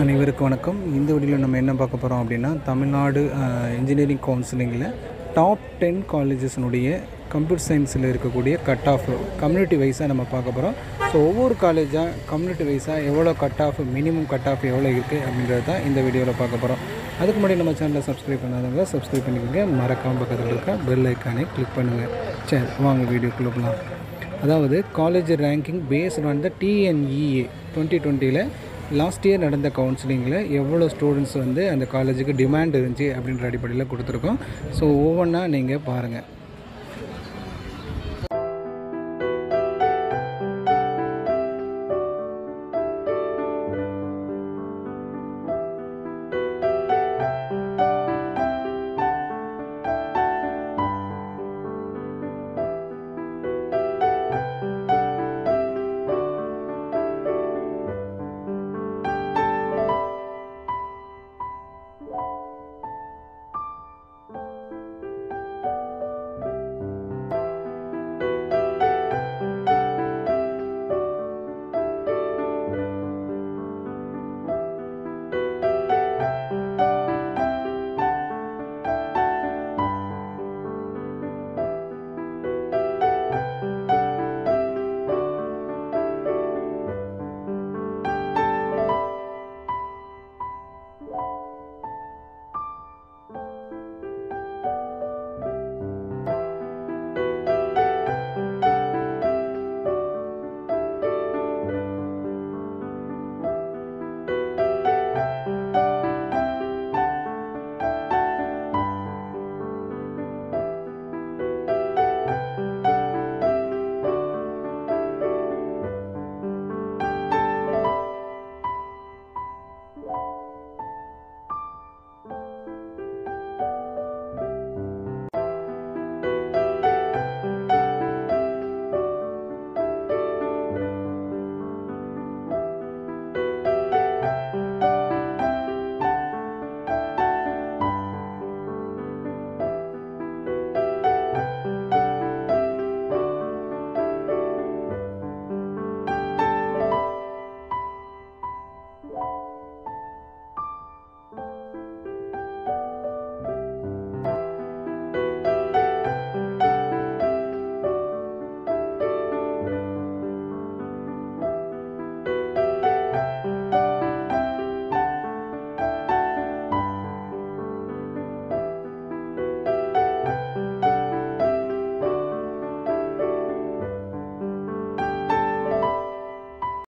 அனைவருக்கும் வணக்கம். இந்த வீடியோவில் நம்ம என்ன பார்க்க போகிறோம் அப்படின்னா தமிழ்நாடு இன்ஜினியரிங் கவுன்சிலிங்கில் டாப் டென் காலேஜஸ்னுடைய கம்ப்யூட்டர் சயின்ஸில் இருக்கக்கூடிய கட் ஆஃப் கம்யூனிட்டி வைஸாக நம்ம பார்க்க போகிறோம் ஸோ ஒவ்வொரு காலேஜாக கம்யூனிட்டி வைஸாக எவ்வளோ cut off minimum cut off எவ்வளோ இருக்குது அப்படின்றது தான் இந்த வீடியோவில் பார்க்க போகிறோம் அதுக்கு முன்னாடி நம்ம சேனலை சப்ஸ்கிரைப் பண்ணாதவங்க சப்ஸ்கிரைப் பண்ணிக்கோங்க. மறக்காம பக்கத்தில் இருக்க பெல் ஐக்கானே கிளிக் பண்ணுங்கள் சரி வாங்க வீடியோக்குள்ளே போகலாம் அதாவது college ranking based on the TNEA twenty டுவெண்ட்டியில் லாஸ்ட் இயர் நடந்த கவுன்சிலிங்கில் எவ்வளோ ஸ்டூடெண்ட்ஸ் வந்து அந்த காலேஜுக்கு டிமாண்ட் இருந்துச்சு அப்படின்ற அடிப்படையில் கொடுத்துருக்கோம். ஸோ ஒவ்வொன்றா நீங்கள் பாருங்கள்